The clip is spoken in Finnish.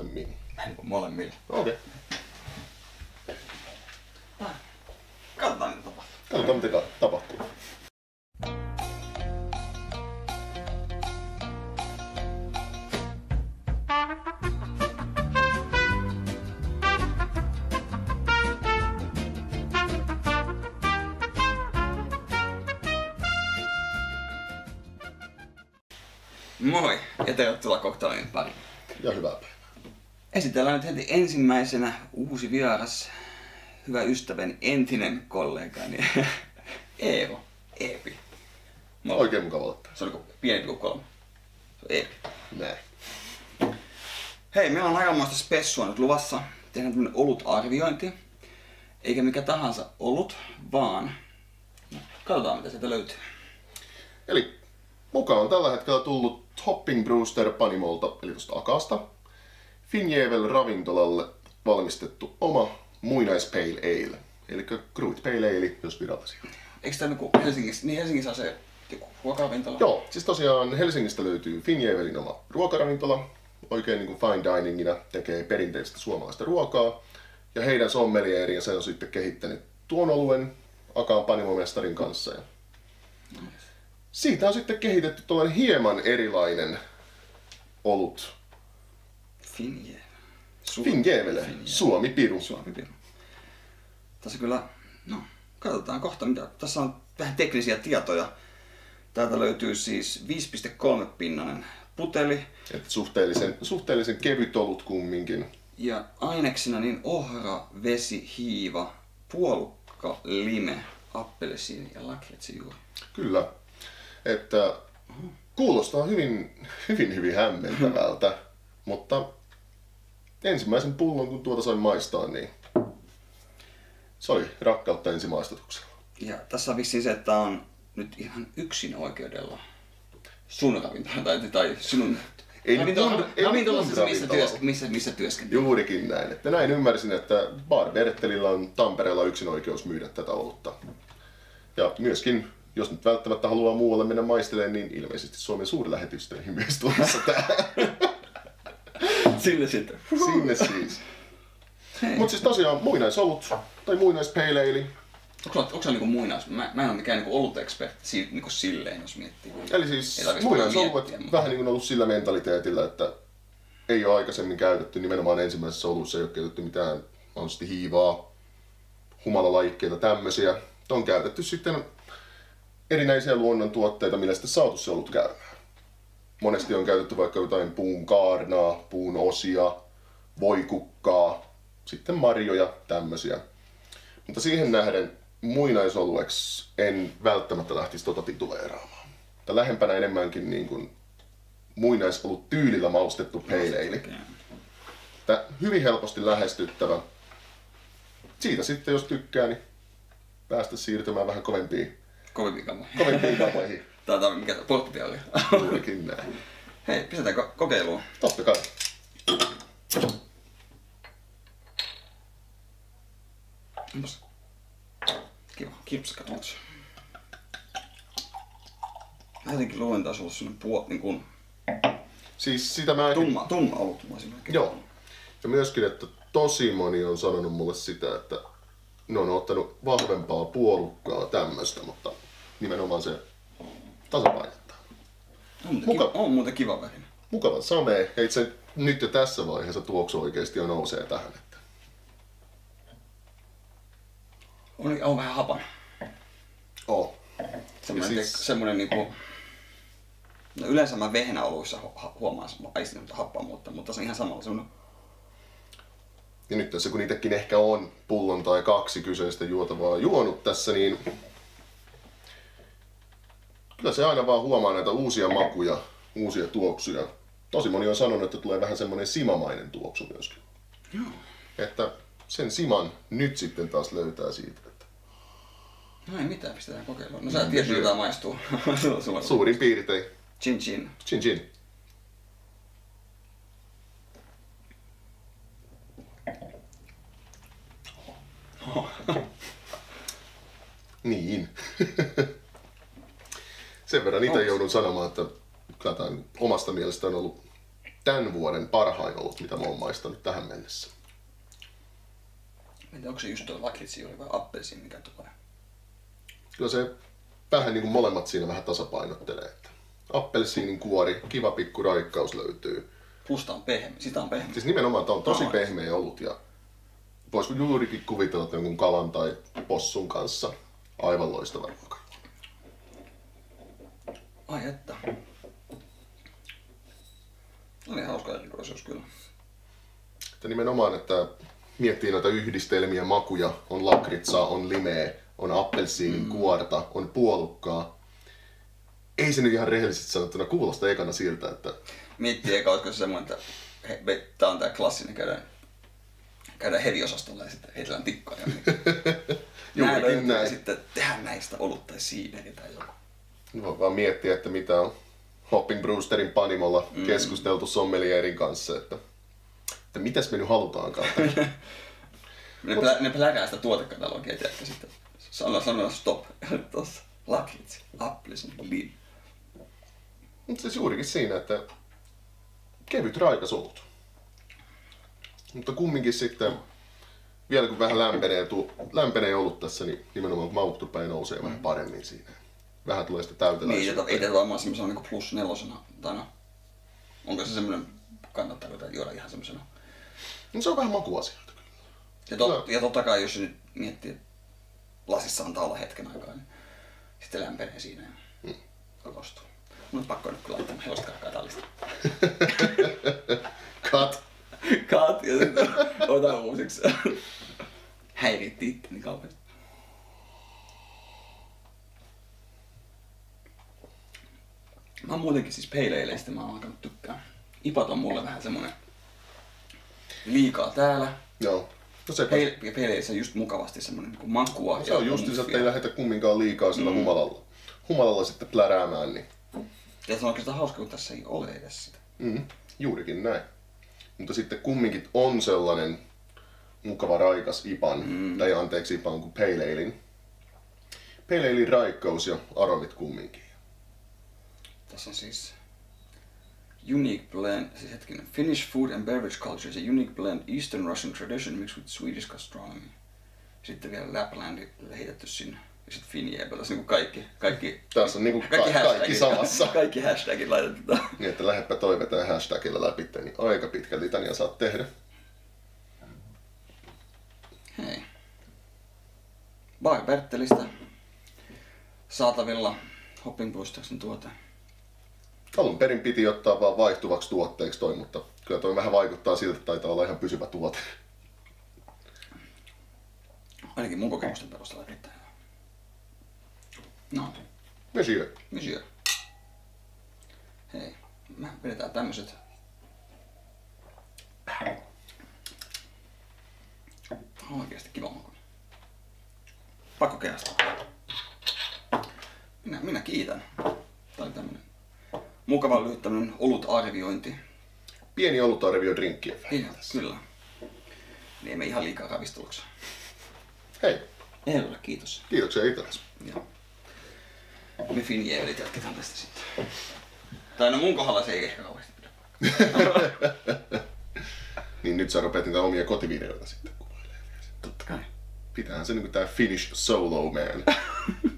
molemmin? Molemmille. Okei. Okay. Katsotaan mitä tapahtuu. Katsotaan mitä tapahtuu. Moi ja tervetuloa koktailin pariin. Ja hyvää päivää. Esitellään nyt heti ensimmäisenä uusi vieras, hyvä ystäväni, entinen kollegani, Eero, Eepi. Moi. Oikein mukava ottaa. Se oli kuin pienempi kuin kolme. Se on Eepi. Näin. Hei, meillä on aikamoista spessua nyt luvassa. Tehdään tämmönen olut-arviointi. Eikä mikä tahansa olut, vaan no, katsotaan mitä sieltä löytyy. Eli mukaan on tällä hetkellä tullut Topping Brewster Panimolta, eli tuosta Akasta. Finjevel ravintolalle valmistettu oma muinais pale ale. Eli Kruit Pale Ale, jos virallisia. Eikö tää niinku Helsingissä, niin Helsingissä on se joku ruokaravintola? Joo, siis tosiaan Helsingistä löytyy Finjevelin oma ruokaravintola. Oikein niin kuin fine diningina tekee perinteistä suomalaista ruokaa. Ja heidän sommelierinsä on sitten kehittänyt tuon oluen Akaan panimomestarin kanssa. Ja siitä on sitten kehitetty tuollainen hieman erilainen olut. Finje. Suomi Piru. Suomi Piru. Tässä kyllä, no, katsotaan kohta mitä. Tässä on vähän teknisiä tietoja. Täältä löytyy siis 5,3 pinnanen puteli Et suhteellisen, suhteellisen kevyt olut kumminkin. ja aineksina niin ohra, vesi, hiiva, puolukka, lime, appelsiini ja lakritsijuuri. Kyllä. Että kuulostaa hyvin, hyvin, hyvin hämmentävältä, mutta ensimmäisen pullon kun tuota sain maistaa, niin se oli rakkautta ensimaistatuksella. Ja tässä on vissiin se, että on nyt ihan yksin oikeudella sun ravintola tai, tai sinun Ei ravintola, ei ravintolassa, missä, työs, missä, missä työskentelet. Juurikin näin. Että näin ymmärsin, että Bar Bertelillä on Tampereella yksin oikeus myydä tätä olutta. Ja myöskin, jos nyt välttämättä haluaa muualle mennä maistelemaan, niin ilmeisesti Suomen suurlähetystöihin myös tulossa tää. Sille sitten. Sinne siis. Mutta siis tosiaan muinaisolut tai muinais pale ale. Onko, onko se niinku muinais? Mä, mä en ole mikään niinku ollut ekspertti si, niinku silleen, jos miettii. Eli siis muinaisoluet miettiä, vähän niin ollut sillä mentaliteetillä, että ei ole aikaisemmin käytetty, nimenomaan ensimmäisessä olussa ei ole käytetty mitään mahdollisesti hiivaa, humalalajikkeita, tämmöisiä. On käytetty sitten erinäisiä luonnontuotteita, millä sitten saatu se olut käymään. Monesti on käytetty vaikka jotain puun kaarnaa, puun osia, voikukkaa, sitten marjoja, tämmöisiä. Mutta siihen nähden muinaisolueksi en välttämättä lähtisi tota tituleeraamaan. Mutta lähempänä enemmänkin niin kuin muinaisolut tyylillä maustettu. Okei. Tää hyvin helposti lähestyttävä. Siitä sitten, jos tykkää, niin päästä siirtymään vähän kovempiin, kovempiin kamoihin. Tää on mikä porttipiali. Juurikin näin. Hei, pistetään ko- kokeiluun. Totta kai. Onpas kiva, kirpsakka tuossa. Mä jotenkin luulen taas ollut sellainen puo, niin kuin Siis sitä mä tumma, tumma ollut. Mä olisin Joo. Ja myöskin, että tosi moni on sanonut mulle sitä, että ne on ottanut vahvempaa puolukkaa tämmöstä, mutta nimenomaan se tasapainottaa. On muuten, Muka- kiva, on muuten kiva värinä. Mukava same, ja itse nyt jo tässä vaiheessa tuoksu oikeasti jo nousee tähän. Että On, on vähän hapana. oh. Semmoinen, siis... siis- semmoinen niinku... No yleensä mä vehnäoluissa hu- huomaan aistin happamuutta, mutta se on ihan samalla semmoinen... Ja nyt tässä kun itsekin ehkä on pullon tai kaksi kyseistä juotavaa juonut tässä, niin kyllä se aina vaan huomaa näitä uusia makuja, uusia tuoksuja. Tosi moni on sanonut, että tulee vähän semmoinen simamainen tuoksu myöskin. Joo. Että sen siman nyt sitten taas löytää siitä, että No ei mitään, pistetään kokeiluun. No sä tiedät, miltä tää maistuu. sulla, sulla. suurin piirtein Chin chin. chin chin. Niin. Sen verran itse joudun sanomaan, että kyllä tämä omasta mielestä on ollut tämän vuoden parhain olut, mitä mä oon maistanut tähän mennessä. En tiedä, onko se just tuo lakritsijuuri vai appelsiin, mikä tulee. Kyllä se vähän niin kuin molemmat siinä vähän tasapainottelee. Että appelsiinin kuori, kiva pikku raikkaus löytyy. Plus on pehmeä. Sitä on pehmeä. Siis nimenomaan tää on tosi Aa. pehmeä olut ja voisiko juurikin kuvitella että jonkun kalan tai possun kanssa. Aivan loistava. Ai että. Oli hauska erikoisuus kyllä. Että nimenomaan, että miettii noita yhdistelmiä, makuja, on lakritsaa, on limeä, on appelsiinin kuorta, on puolukkaa. Ei se nyt ihan rehellisesti sanottuna kuulosta ekana siltä, että Miettii eka, olisiko se semmoinen, että he, tää on tää klassinen, käydään, käydään heviosastolla ja sitten heitellään tikkoja. Niin. Juurikin löytyy ja näin. sitten tehdään näistä olut tai siideri tai joku. Voi vaan miettiä, että mitä on Hopping Brewsterin panimolla Mm. keskusteltu sommelierin kanssa, että, että mitäs me nyt halutaankaan. Ne, plä, ne plärää sitä tuotekatalogia, tiedätkö, sitten sanoo, sanoo stop. Tossa, lakritsi, appelsin, lin. Mutta siis juurikin siinä, että kevyt raikas olut. Mutta kumminkin sitten, vielä kun vähän lämpenee, tu, lämpenee olut tässä, niin nimenomaan maut rupeaa nousee vähän paremmin siinä. Vähän tulee sitä Niin, täyteläisyyttä. ei tätä varmaan semmoisena niin plus nelosena. Tai no, onko se semmoinen, kannattaako tätä juoda ihan semmoisena? No, se on vähän makuasioita. Ja, Joo. ja totta kai, jos nyt miettii, että lasissa antaa olla hetken aikaa, niin sitten lämpenee siinä ja kokostuu. Mun on pakko nyt kyllä laittaa hevoskarkkaa tallista. Cut! Kaat ja sitten ota uusiksi. Häiritti itteni kauheasti. Mä oon muutenkin siis peileileistä mä oon alkanut tykkää. Ipat on mulle vähän semmonen liikaa täällä. Joo. No se, Peil- on just mukavasti semmonen niinku makua. se on just se, että ei lähdetä kumminkaan liikaa sillä mm. humalalla. Humalalla sitten pläräämään, niin Ja se on oikeastaan hauska, kun tässä ei ole edes sitä. Mm, juurikin näin. Mutta sitten kumminkin on sellainen mukava raikas IPAN, mm. tai anteeksi IPAN kuin. Pale Alein raikkaus ja aromit kumminkin. Tässä on siis unique blend, siis hetkinen, Finnish food and beverage culture is a unique blend Eastern Russian tradition mixed with Swedish gastronomy. Sitten vielä Lapland heitetty sinne. Ja sitten Finjebel, tässä niinku kaikki, kaikki, tässä on niinku kaikki, ka- kaikki samassa. kaikki hashtagit laitetaan. Niin, että lähdepä toivetaan hashtagilla läpi, niin aika pitkä litania saat tehdä. Hei. Bar Bertelistä saatavilla Hopping Boosterin tuote. Alun perin piti ottaa vaan vaihtuvaksi tuotteeksi toi, mutta kyllä toi vähän vaikuttaa siltä, että taitaa olla ihan pysyvä tuote. Ainakin mun kokemusten perusteella hyvä. No, Monsieur. monsieur. Hei, me vedetään tämmöset. Oikeesti kiva maku. Pakko kehästä. Minä, minä kiitän. Tää oli tämmönen mukava lyhyt tämmönen olut-arviointi. Pieni olutarvio drinkkien Ei, välillä. kyllä. Niin emme ihan liikaa ravisteluksi. Hei, Ei ole, kiitos. kiitoksia itsellesi. Ja me finjeelit jatketaan tästä sitten. Tai no mun kohdalla se ei ehkä kauheasti pidä. Niin nyt sä rupeat niitä omia kotivideoita sitten kuvailemaan. Totta kai. Pitäähän se niinku tää Finnish Solo Man.